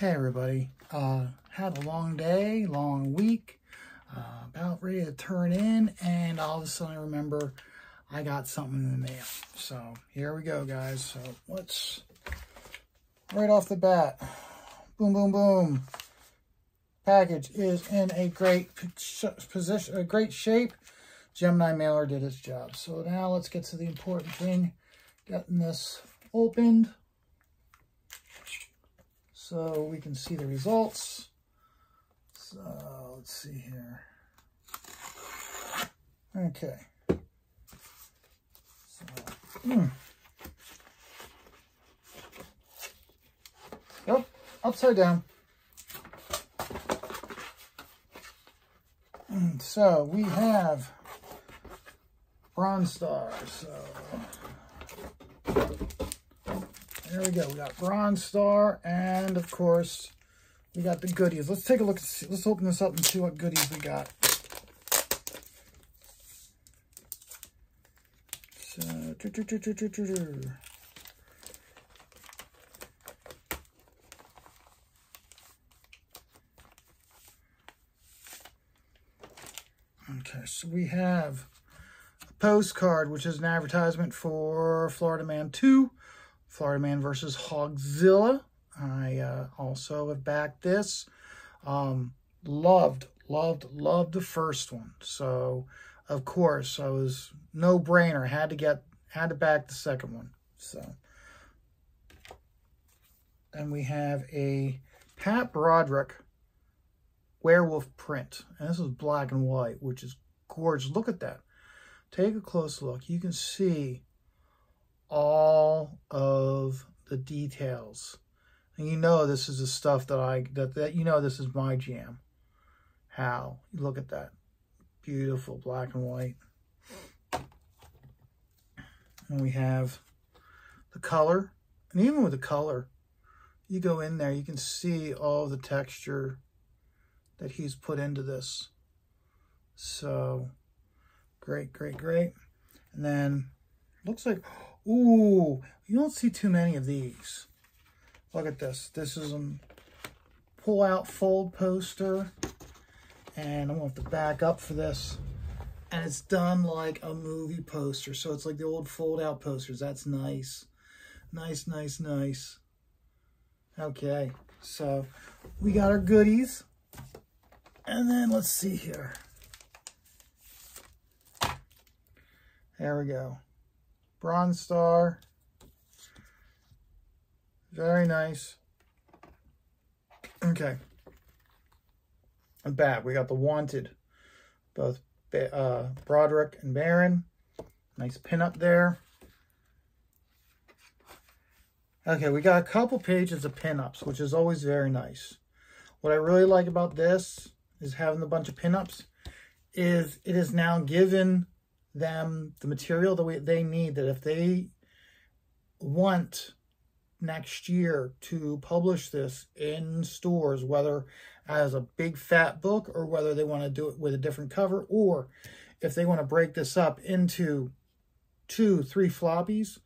Hey everybody, uh, had a long day, long week, uh, about ready to turn in, and all of a sudden I remember I got something in the mail. So here we go, guys. So let's, right off the bat, boom, boom, boom. Package is in a great position, a great shape. Gemini mailer did its job. So now let's get to the important thing, getting this opened so we can see the results. So let's see here. Okay. So, mm. Yep, upside down. And so we have Bronze Star. So there we go. We got Bronze Star, and of course, we got the goodies. Let's take a look. Let's open this up and see what goodies we got. So, Okay, so we have a postcard, which is an advertisement for Florida Man 2. Florida Man versus Hogzilla. I uh, also have backed this. Um, loved, loved, loved the first one. So, of course, I was no brainer. Had to get, had to back the second one. So, and we have a Pat Broderick werewolf print. And this is black and white, which is gorgeous. Look at that. Take a close look. You can see all of the details. And you know this is the stuff that I, that, that you know this is my jam. How? You look at that. Beautiful black and white. And we have the color. And even with the color, you go in there, you can see all the texture that he's put into this. So, great, great, great. And then, looks like, Ooh, you don't see too many of these. Look at this. This is a pull-out fold poster. And I'm going to have to back up for this. And it's done like a movie poster. So it's like the old fold-out posters. That's nice. Nice, nice, nice. Okay, so we got our goodies. And then let's see here. There we go. Bronze Star. Very nice. Okay. And back, we got the Wanted. Both uh, Broderick and Baron. Nice pin up there. Okay, we got a couple pages of pinups, which is always very nice. What I really like about this is having a bunch of pinups is it is now given them the material that they need that if they want next year to publish this in stores, whether as a big fat book or whether they want to do it with a different cover, or if they want to break this up into two, three floppies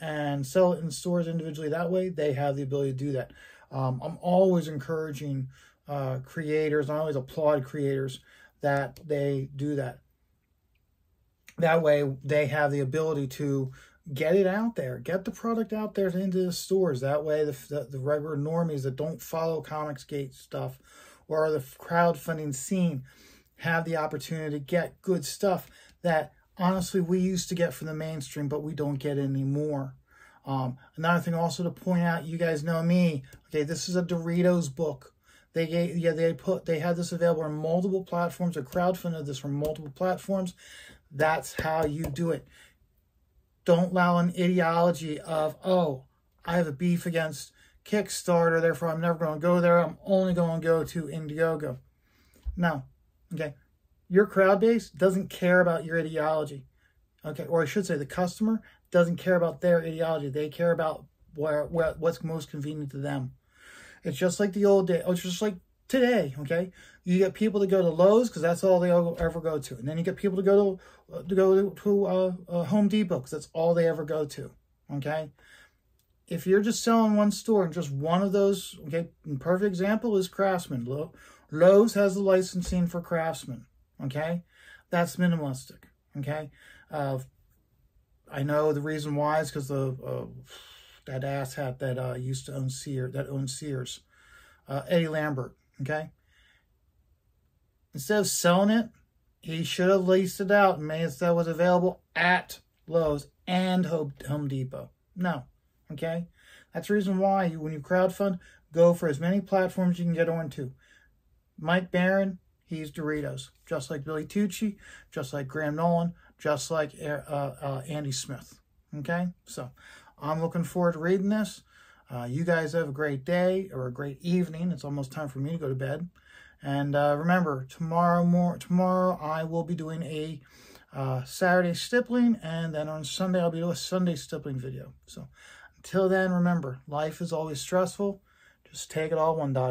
and sell it in stores individually that way, they have the ability to do that. Um, I'm always encouraging uh, creators, I always applaud creators that they do that. That way they have the ability to get it out there, get the product out there into the stores. That way the, the, the regular normies that don't follow Comicsgate stuff or the crowdfunding scene have the opportunity to get good stuff that honestly we used to get from the mainstream, but we don't get anymore. Um, another thing also to point out, you guys know me. Okay, this is a Doritos book. They gave, yeah, they put, they had this available on multiple platforms or crowdfunded this from multiple platforms. That's how you do it. Don't allow an ideology of, oh, I have a beef against Kickstarter, therefore I'm never going to go there. I'm only going to go to Indiegogo. No, okay. Your crowd base doesn't care about your ideology. Okay, or I should say the customer doesn't care about their ideology. They care about where, where what's most convenient to them. It's just like the old day. Oh, it's just like today, okay? You get people to go to Lowe's because that's all they ever go to. And then you get people to go to, to go to uh, uh, Home Depot because that's all they ever go to, okay? if you're just selling one store and just one of those, okay, perfect example is Craftsman. Lowe's has the licensing for Craftsman, okay? That's minimalistic, okay? Uh, I know the reason why is because the that asshat that uh, used to own Sears, that owned Sears, uh, Eddie Lambert, okay? Instead of selling it, he should have leased it out and made it so it was available at Lowe's and Home Depot. No, okay? That's the reason why you, when you crowdfund, go for as many platforms you can get onto. Mike Baron, he's Doritos, just like Billy Tucci, just like Graham Nolan, just like uh, uh, Andy Smith. Okay, so I'm looking forward to reading this. Uh, you guys have a great day or a great evening. It's almost time for me to go to bed. And uh, remember, tomorrow more tomorrow I will be doing a uh, Saturday stippling, and then on Sunday I'll be doing a Sunday stippling video. So until then, remember, life is always stressful. Just take it all one dot.